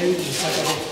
Aí, sacanagem.